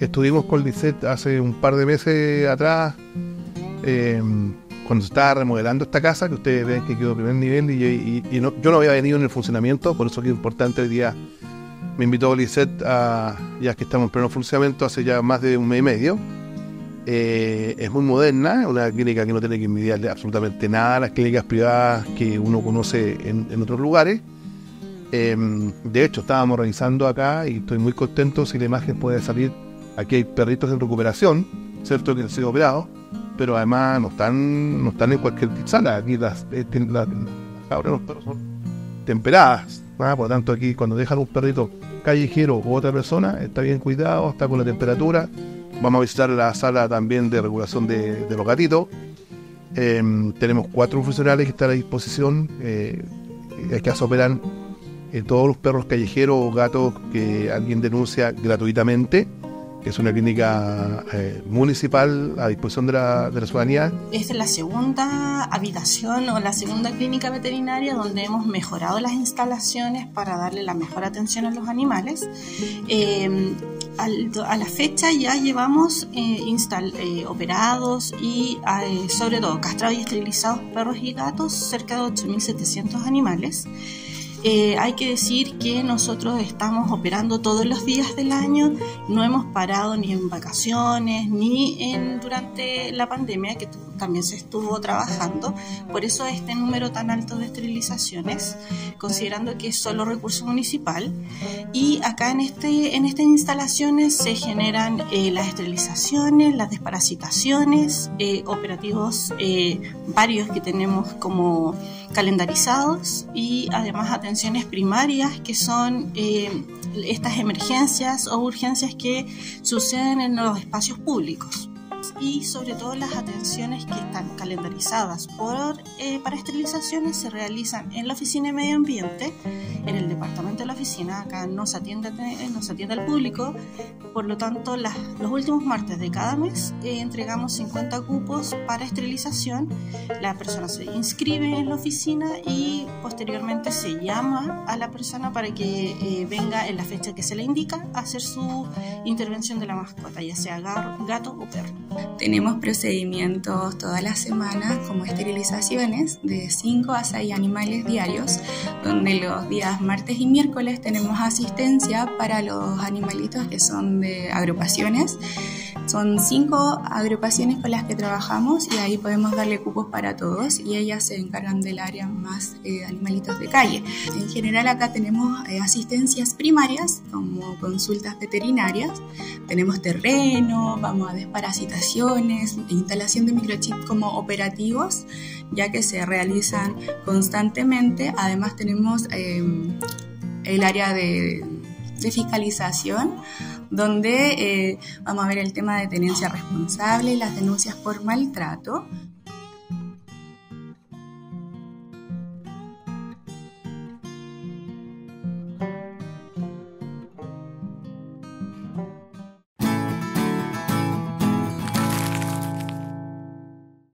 Estuvimos con Lisette hace un par de meses atrás, em, cuando se estaba remodelando esta casa, que ustedes ven que quedó primer nivel, y, yo no había venido en el funcionamiento, por eso que es importante hoy día. Me invitó Lisette ya que estamos en pleno funcionamiento hace ya más de un mes y medio, eh, es muy moderna, una clínica que no tiene que envidiarle absolutamente nada a las clínicas privadas que uno conoce en, otros lugares. Em, de hecho, estábamos revisando acá y estoy muy contento si la imagen puede salir. Aquí hay perritos en recuperación, ¿cierto? Que han sido operados pero además no están, no están en cualquier sala. Aquí las, eh, las, los perros son temperadas. Por lo tanto, aquí cuando dejan un perrito callejero o otra persona, está bien cuidado, está con la temperatura. Vamos a visitar la sala también de regulación de, los gatitos. Em, tenemos cuatro funcionarios que están a disposición, eh, que operan eh, todos los perros callejeros o gatos que alguien denuncia gratuitamente que es una clínica eh, municipal a disposición de la, de la ciudadanía. Es la segunda habitación o la segunda clínica veterinaria donde hemos mejorado las instalaciones para darle la mejor atención a los animales. Eh, a la fecha ya llevamos eh, eh operados y sobre todo castrados y esterilizados perros y gatos, cerca de 8.700 animales. Eh, hay que decir que nosotros estamos operando todos los días del año, no hemos parado ni en vacaciones ni en durante la pandemia que también se estuvo trabajando, por eso este número tan alto de esterilizaciones, considerando que es solo recurso municipal. Y acá en este en estas instalaciones se generan eh, las esterilizaciones, las desparasitaciones, eh, operativos varios que tenemos como calendarizados. Y además atenciones primarias que son eh, estas emergencias o urgencias que suceden en los espacios públicos y sobre todo las atenciones que están calendarizadas por, eh, para esterilizaciones se realizan en la oficina de medio ambiente, en el departamento de la oficina, acá no se atiende, eh, no se atiende al público, por lo tanto los últimos martes de cada mes eh, entregamos 50 cupos para esterilización, la persona se inscribe en la oficina y posteriormente se llama a la persona para que venga en la fecha que se le indica a hacer su intervención de la mascota, ya sea gato o perro. Tenemos procedimientos todas las semanas como esterilizaciones de 5 a 6 animales diarios, donde los días martes y miércoles tenemos asistencia para los animalitos que son de agrupaciones. Son cinco agrupaciones con las que trabajamos y ahí podemos darle cupos para todos y ellas se encargan del área más eh, animalitos de calle. En general acá tenemos eh, asistencias primarias como consultas veterinarias, tenemos terreno, vamos a desparasitaciones, instalación de microchip como operativos, ya que se realizan constantemente. Además tenemos em, el área de, fiscalización, donde eh, vamos a ver el tema de tenencia responsable, las denuncias por maltrato,